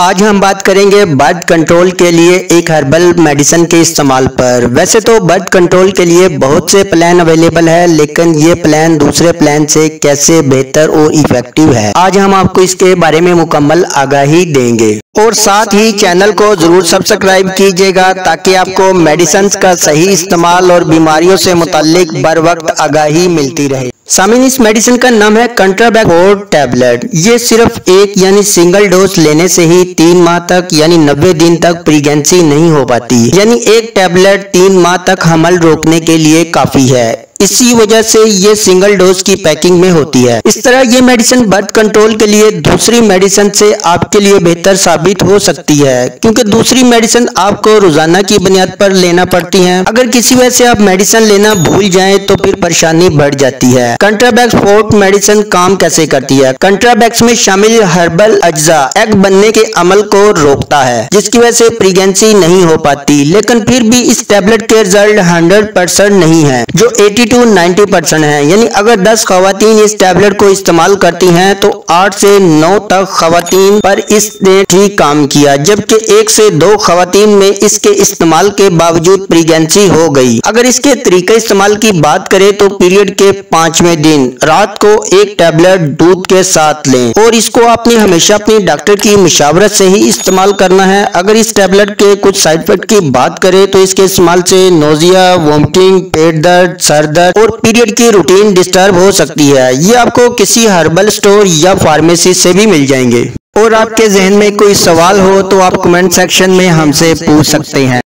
आज हम बात करेंगे बर्ड कंट्रोल के लिए एक हर्बल मेडिसिन के इस्तेमाल पर। वैसे तो बर्ड कंट्रोल के लिए बहुत से प्लान अवेलेबल है, लेकिन ये प्लान दूसरे प्लान से कैसे बेहतर और इफ़ेक्टिव है, आज हम आपको इसके बारे में मुकम्मल आगाही देंगे। और साथ ही चैनल को ज़रूर सब्सक्राइब कीजिएगा, ताकि आपको मेडिसिन का सही इस्तेमाल और बीमारियों से मुतलिक बर वक्त आगाही मिलती रहे। सामिन, इस मेडिसिन का नाम है कंट्राबैक टैबलेट ये सिर्फ़ एक, यानी सिंगल डोज लेने से ही तीन माह तक, यानी नब्बे दिन तक प्रेगनेंसी नहीं हो पाती। यानी एक टैबलेट तीन माह तक हमल रोकने के लिए काफ़ी है। इसी वजह से ये सिंगल डोज की पैकिंग में होती है। इस तरह ये मेडिसिन बर्थ कंट्रोल के लिए दूसरी मेडिसिन से आपके लिए बेहतर साबित हो सकती है, क्योंकि दूसरी मेडिसिन आपको रोज़ाना की बुनियाद पर लेना पड़ती है। अगर किसी वजह से आप मेडिसिन लेना भूल जाए तो फिर परेशानी बढ़ जाती है। कंट्राबैक्स फोर्ट मेडिसिन काम कैसे करती है? कंट्राबैक्स में शामिल हर्बल अज्जा एग बनने के अमल को रोकता है, जिसकी वजह से प्रेगनेंसी नहीं हो पाती, लेकिन फिर भी इस टेबलेट के रिज़ल्ट हंड्रेड परसेंट नहीं है, जो एटी टू नाइन्टी परसेंट है। यानी अगर 10 खातन इस टैबलेट को इस्तेमाल करती हैं तो 8 से 9 तक खातन पर इसने ठीक काम किया, जबकि एक से दो खातन में इसके इस्तेमाल के बावजूद प्रेगनेंसी हो गई। अगर इसके तरीके इस्तेमाल की बात करें तो पीरियड के पाँचवें दिन, रात को एक टैबलेट दूध के साथ लें। और इसको आपने हमेशा अपने डॉक्टर की मशावरत से ही इस्तेमाल करना है। अगर इस टैबलेट के कुछ साइड इफ़ेक्ट की बात करें तो इसके इस्तेमाल से नोजिया वोमिटिंग पेट दर्द, सर दर्द दर्द और पीरियड की रूटीन डिस्टर्ब हो सकती है। ये आपको किसी हर्बल स्टोर या फार्मेसी से भी मिल जाएँगे। और आपके जहन में कोई सवाल हो तो आप कमेंट सेक्शन में हमसे पूछ सकते हैं।